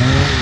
Yeah.